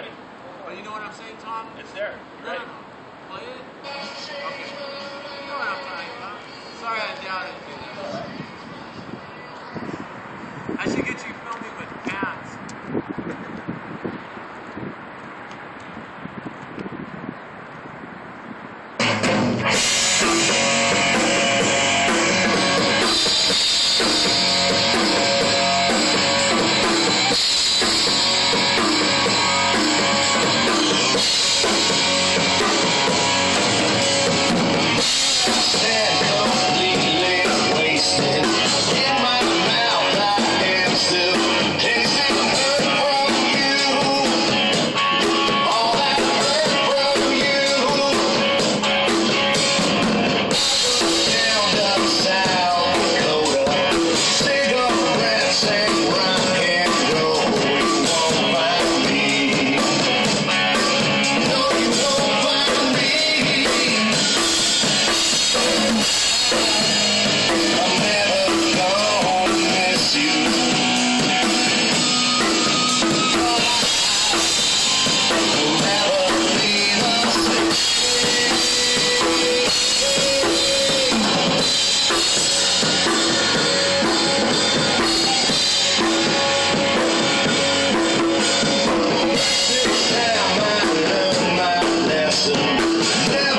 okay. Well, oh, you know what I'm saying, Tom? It's there. You're right. Play it. Okay. You know what I'm talking about. Sorry, I doubted you. Yeah.